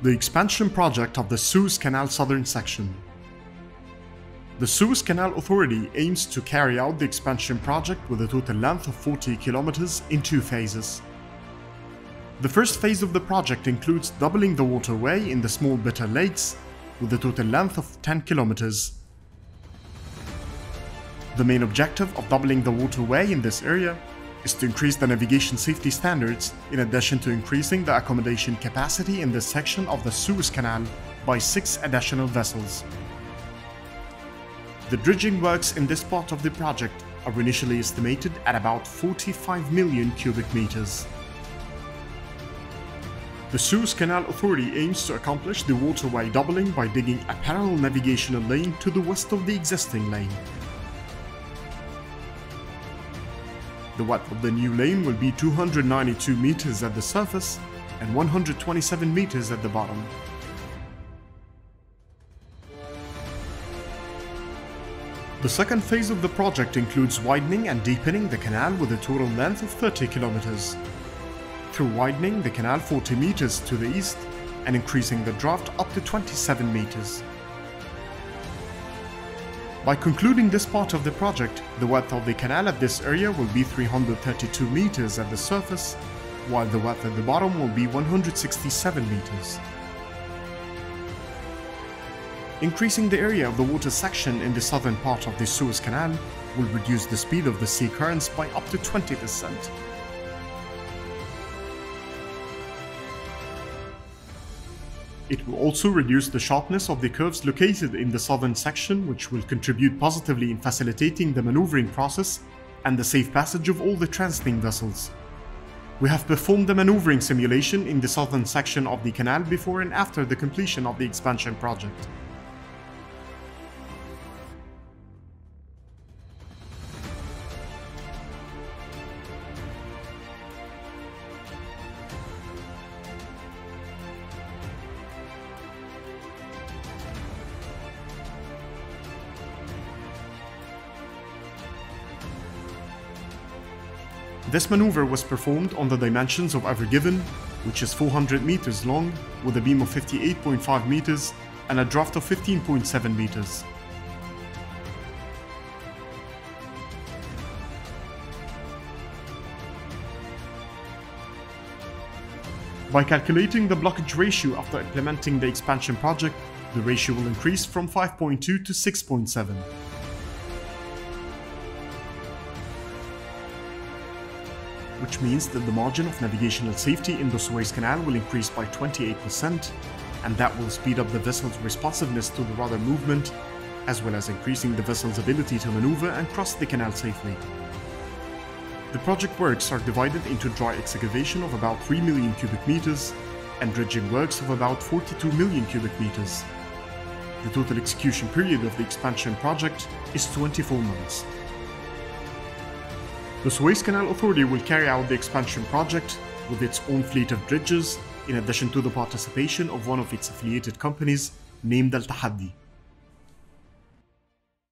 the expansion project of the Suez Canal southern section. The Suez Canal Authority aims to carry out the expansion project with a total length of 40 kilometers in two phases. The first phase of the project includes doubling the waterway in the small Bitter Lakes with a total length of 10 kilometers. The main objective of doubling the waterway in this area is to increase the navigation safety standards in addition to increasing the accommodation capacity in this section of the Suez Canal by six additional vessels. The dredging works in this part of the project are initially estimated at about 45 million cubic meters. The Suez Canal Authority aims to accomplish the waterway doubling by digging a parallel navigational lane to the west of the existing lane. The width of the new lane will be 292 meters at the surface and 127 meters at the bottom. The second phase of the project includes widening and deepening the canal with a total length of 30 kilometers. Through widening the canal 40 meters to the east and increasing the draft up to 27 meters. By concluding this part of the project, the width of the canal at this area will be 332 meters at the surface, while the width at the bottom will be 167 meters. Increasing the area of the water section in the southern part of the Suez Canal will reduce the speed of the sea currents by up to 20%. It will also reduce the sharpness of the curves located in the southern section which will contribute positively in facilitating the maneuvering process and the safe passage of all the transiting vessels. We have performed the maneuvering simulation in the southern section of the canal before and after the completion of the expansion project. This maneuver was performed on the dimensions of Ever Given, which is 400 meters long with a beam of 58.5 meters and a draft of 15.7 meters. By calculating the blockage ratio after implementing the expansion project, the ratio will increase from 5.2 to 6.7. which means that the margin of navigational safety in the Suez Canal will increase by 28%, and that will speed up the vessel's responsiveness to the rudder movement, as well as increasing the vessel's ability to maneuver and cross the canal safely. The project works are divided into dry excavation of about 3 million cubic meters and dredging works of about 42 million cubic meters. The total execution period of the expansion project is 24 months. The Suez Canal Authority will carry out the expansion project with its own fleet of dredges, in addition to the participation of one of its affiliated companies named Al Tahaddi.